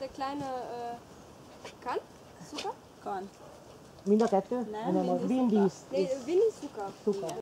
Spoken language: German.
der kleine äh, Kann? Zucker? Kann. Mind a kettő? Nem, Windy Windies. Zucker. Zucker.